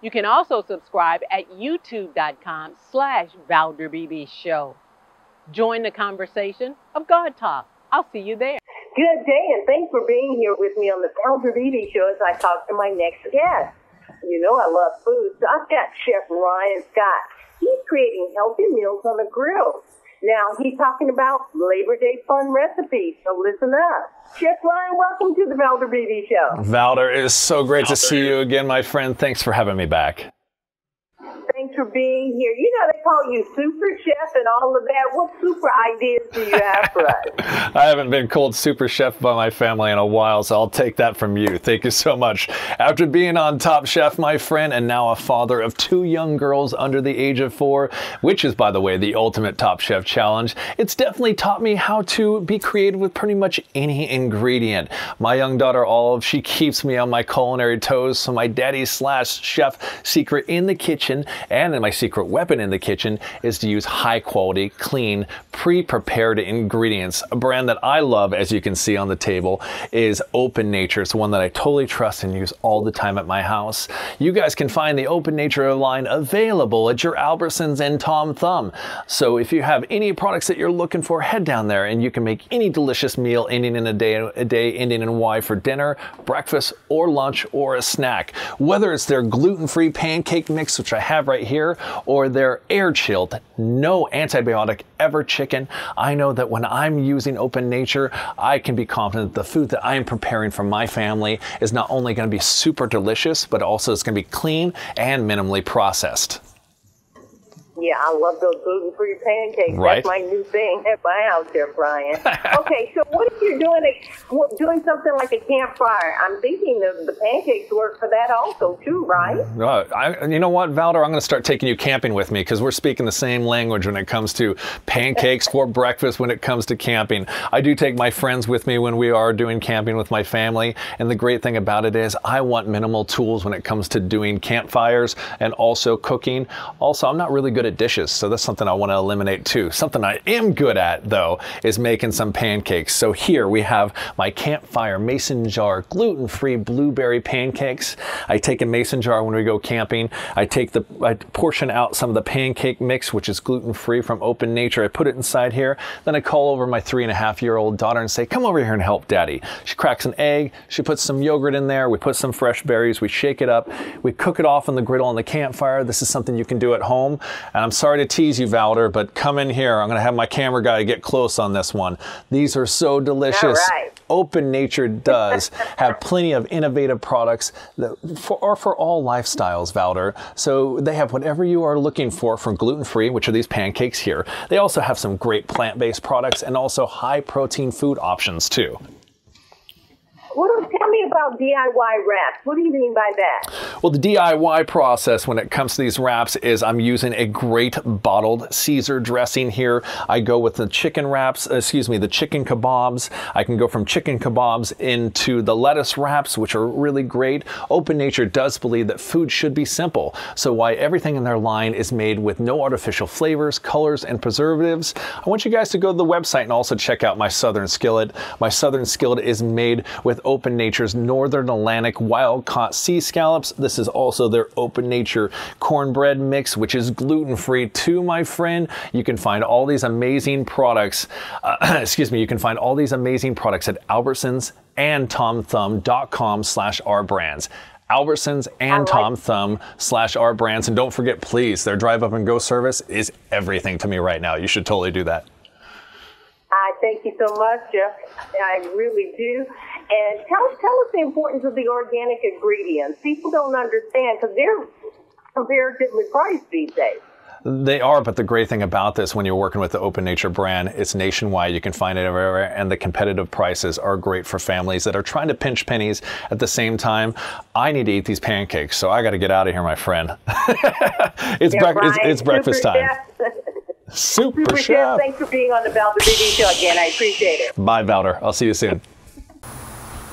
You can also subscribe at YouTube.com slash ValderBeebeShow. Join the conversation of God Talk. I'll see you there. Good day, and thanks for being here with me on the Valder Beebe Show as I talk to my next guest. You know I love food, so I've got Chef Ryan Scott. He's creating healthy meals on the grill. Now, he's talking about Labor Day fun recipes, so listen up. Chef Ryan, welcome to the Valder Beebe Show. Valder, it is so great Valder. to see you again, my friend. Thanks for having me back. For being here. You know, they call you super chef and all of that. What super ideas do you have for us? I haven't been called super chef by my family in a while, so I'll take that from you. Thank you so much. After being on Top Chef, my friend, and now a father of two young girls under the age of four, which is, by the way, the ultimate Top Chef challenge, it's definitely taught me how to be creative with pretty much any ingredient. My young daughter, Olive, she keeps me on my culinary toes, so my daddy slash chef secret in the kitchen and my secret weapon in the kitchen is to use high quality, clean, pre-prepared ingredients. A brand that I love, as you can see on the table, is Open Nature. It's one that I totally trust and use all the time at my house. You guys can find the Open Nature line available at your Albertsons and Tom Thumb. So if you have any products that you're looking for, head down there and you can make any delicious meal ending in a day, a day ending in Y for dinner, breakfast, or lunch, or a snack. Whether it's their gluten-free pancake mix, which I have right here, or their air chilled, no antibiotic ever chicken. I know that when I'm using Open Nature, I can be confident that the food that I am preparing for my family is not only going to be super delicious, but also it's going to be clean and minimally processed. Yeah, I love those gluten-free pancakes. Right. That's my new thing at my house here, Ryan. okay, so what if you're doing a doing something like a campfire? I'm thinking the, the pancakes work for that also too, right? Uh, I, you know what, Valder? I'm going to start taking you camping with me because we're speaking the same language when it comes to pancakes for breakfast. When it comes to camping, I do take my friends with me when we are doing camping with my family. And the great thing about it is, I want minimal tools when it comes to doing campfires and also cooking. Also, I'm not really good at dishes, so that's something I want to eliminate too. Something I am good at though is making some pancakes. So here we have my campfire mason jar gluten-free blueberry pancakes. I take a mason jar when we go camping. I take the I portion out some of the pancake mix, which is gluten-free from Open Nature. I put it inside here. Then I call over my three and a half year old daughter and say, "Come over here and help Daddy." She cracks an egg. She puts some yogurt in there. We put some fresh berries. We shake it up. We cook it off on the griddle on the campfire. This is something you can do at home. And I'm sorry to tease you, Valder, but come in here. I'm going to have my camera guy get close on this one. These are so delicious. Open Nature does have plenty of innovative products that for, are for all lifestyles, Valder. So they have whatever you are looking for from gluten-free, which are these pancakes here. They also have some great plant-based products and also high protein food options too. About DIY wraps. What do you mean by that? Well, the DIY process when it comes to these wraps is I'm using a great bottled Caesar dressing here. I go with the chicken wraps, uh, excuse me, the chicken kebabs. I can go from chicken kebabs into the lettuce wraps, which are really great. Open Nature does believe that food should be simple. So why everything in their line is made with no artificial flavors, colors, and preservatives. I want you guys to go to the website and also check out my Southern Skillet. My Southern Skillet is made with Open Nature's Northern Atlantic wild caught sea scallops. This is also their Open Nature cornbread mix, which is gluten free too, my friend. You can find all these amazing products, uh, excuse me, you can find all these amazing products at Albertsons and TomThumb.com slash our brands. Albertsons and Tom Thumb slash our brands. And don't forget, please, their drive up and go service is everything to me right now. You should totally do that. I thank you so much, Chef. I really do. And tell, tell us the importance of the organic ingredients. People don't understand because they're comparatively priced these days. They are, but the great thing about this, when you're working with the Open Nature brand, it's nationwide. You can find it everywhere, and the competitive prices are great for families that are trying to pinch pennies at the same time. I need to eat these pancakes, so I got to get out of here, my friend. it's, Yeah, bre- it's, it's breakfast time. Super, Super chef. chef. Thanks for being on the Valder Beebe show again. I appreciate it. Bye, Valder. I'll see you soon.